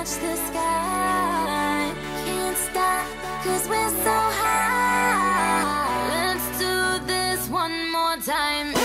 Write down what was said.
touch the sky. Can't stop, cause we're so high. Let's do this one more time.